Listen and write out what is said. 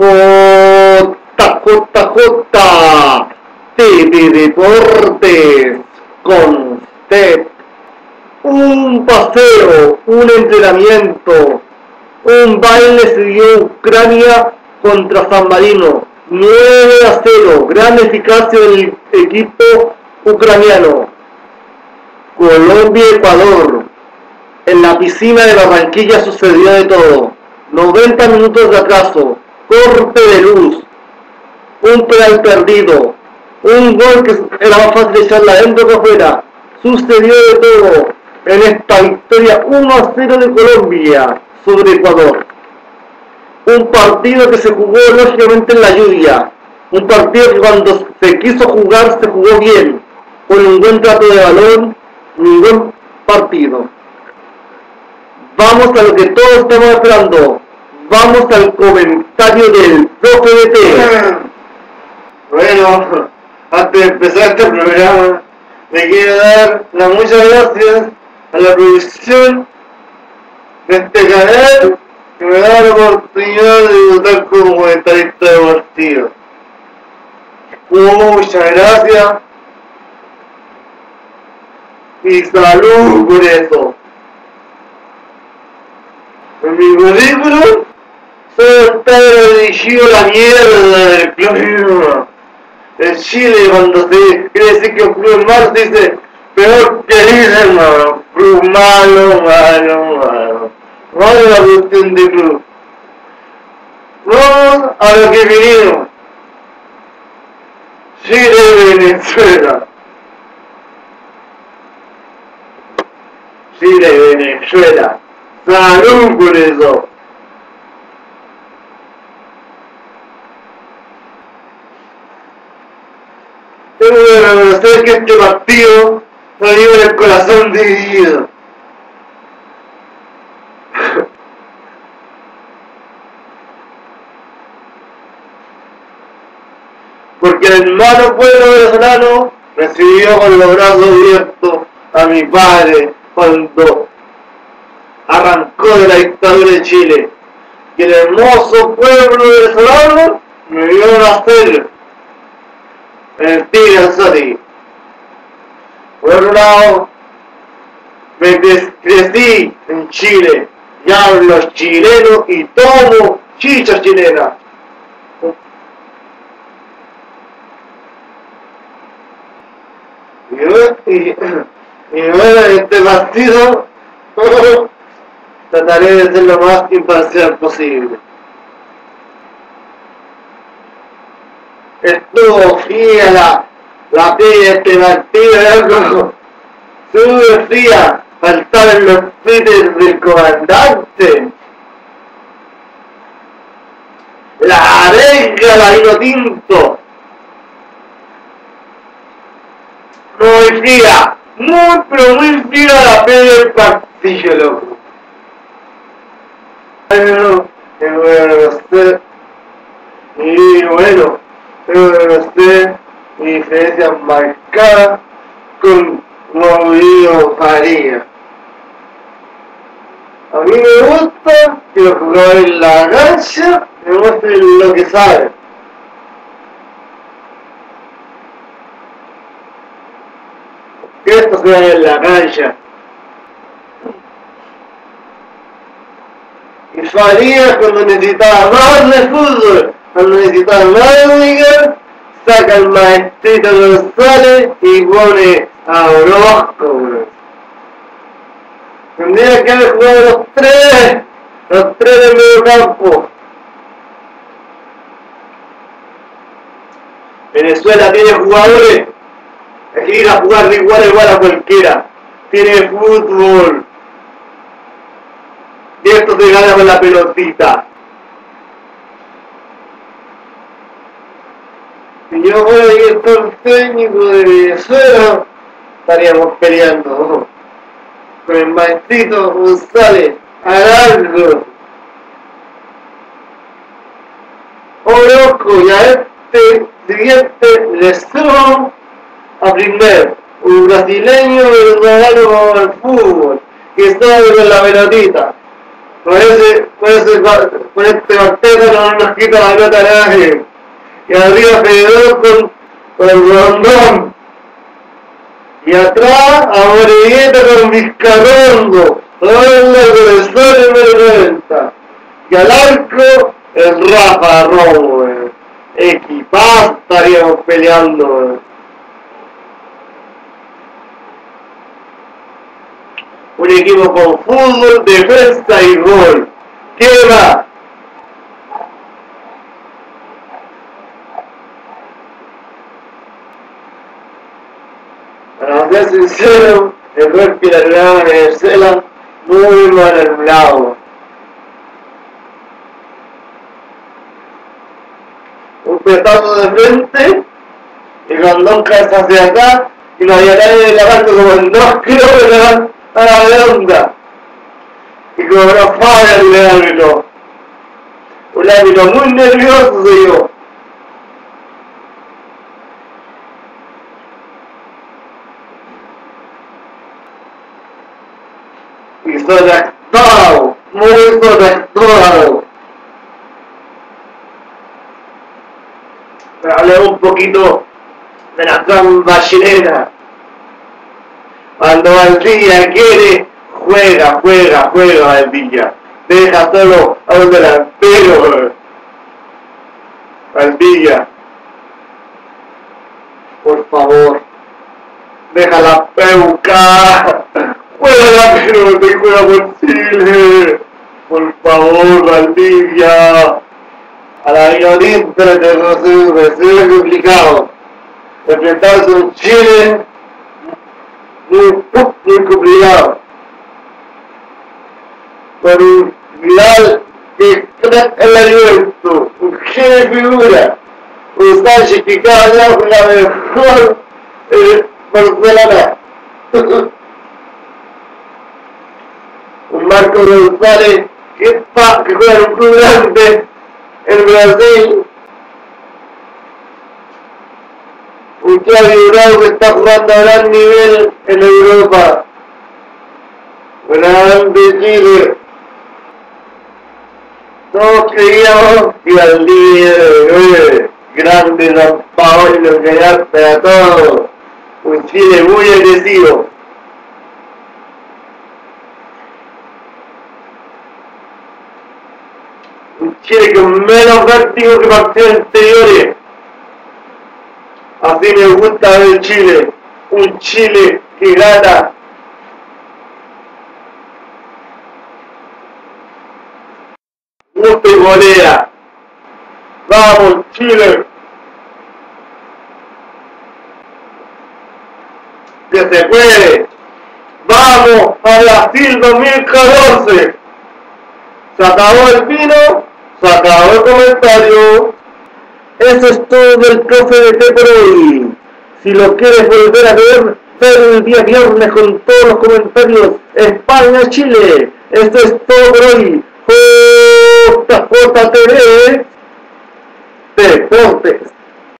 JJJ TV Deportes con. Un paseo, un entrenamiento, un baile siguió Ucrania contra San Marino. 9 a 0, gran eficacia del equipo ucraniano. Colombia-Ecuador. En la piscina de Barranquilla sucedió de todo. 90 minutos de atraso, corte de luz, un penal perdido, un gol que era más fácil echarla adentro que afuera. Sucedió de todo en esta victoria 1 a 0 de Colombia sobre Ecuador. Un partido que se jugó lógicamente en la lluvia. Un partido que cuando se quiso jugar se jugó bien, con un buen trato de balón, un buen partido. Vamos a lo que todos estamos esperando. Vamos al comentario del profe. Bueno, antes de empezar este programa, le quiero dar las muchas gracias a la producción de este canal que me da la oportunidad de debutar como comentarista deportivo. Muchas gracias y salud por eso. En mi está dirigido la mierda del club. En Chile cuando se quiere decir que un club malo dice peor que dice hermano. Club malo, malo, malo. Malo la cuestión de club. Vamos a lo que vinimos. Chile Venezuela. Chile Venezuela. Salud por eso. Que reconocer que este partido salió en el corazón dividido. Porque el hermano pueblo venezolano recibió con los brazos abiertos a mi padre cuando arrancó de la dictadura de Chile. Y el hermoso pueblo venezolano me vio nacer Por otro lado, me cre- crecí en Chile y hablo chileno y tomo chicha chilena. Y, y, y bueno, en este partido trataré de ser lo más imparcial posible. Estuvo fría la, la pilla de partido, loco. Estuvo fría, faltaban los twitters del comandante. La arenga, la vino tinto. Muy fría, muy pero muy la pilla del partido, loco. Bueno, bueno, usted. Y bueno, mi diferencia marcada con Mauricio Faría. A mí me gusta que los jugadores en la cancha me muestren lo que saben. Que esto se vea en la cancha. Y Farías cuando necesitaba más de fútbol, cuando necesitaba más de saca el maestrito González y pone a Orozco. Tendría que haber jugado los tres, los tres del medio campo. Venezuela tiene jugadores que ir a jugar de igual a igual a cualquiera. Tiene fútbol. Y esto se gana con la pelotita. Si yo fuera director técnico de Venezuela, estaríamos peleando con el maestrito González Arango. Orozco y a este siguiente le sumo a primer un brasileño verdadero al fútbol que sabe con la pelotita. Parece con, ese, con este cuarteto no nos quita la pelota a nadie. Y arriba Fedor con, con el Rondón. Y atrás a Morigueta con Vizcarrondo. Todo el profesor número 90. Y al arco el Rafa Romo. Eh. Equipazo estaríamos peleando. Un equipo con fútbol, defensa y gol. ¿Qué va? Para ser sincero, el gol que la de Cela muy mal anulado. Un petazo de frente y Rondón cae hacia acá y lo había caído de la parte como en dos kilómetros a la redonda y una falla el árbitro. Un árbitro muy nervioso se. Y sobreactuado, muy sobreactuado. Hablemos un poquito de la trampa chilena. Cuando Valdivia quiere, juega, juega, juega Valdivia. Deja solo a un delantero. Valdivia. Por favor. Deja la peuca. Juega pelota y juega por Chile. Por favor, Valdivia. A la violenta de José es complicado. Enfrentarse a Chile muy, muy complicado. Por un Vidal que en la Juventus, un genio figura, un Sánchez que cada día la mejor eh, Barcelona. Marco González que, pa, que juega un club grande en Brasil Xavi Bravo que está jugando a gran nivel en Europa. Grande Chile. Todos creíamos que al hoy, grande San Paolo que a todos. Un Chile muy agresivo. Chile con menos vértigo que partidos anteriores. Así me gusta ver Chile, un Chile que gana. Gusto y golea. Vamos, Chile. Que se puede. Vamos a Brasil 2014. Se acabó el vino, se acabó el comentario. Eso es todo del profe de T por hoy. Si lo quieres volver a ver, ver el día viernes con todos los comentarios España-Chile. Esto es todo por hoy. JJTV Deportes.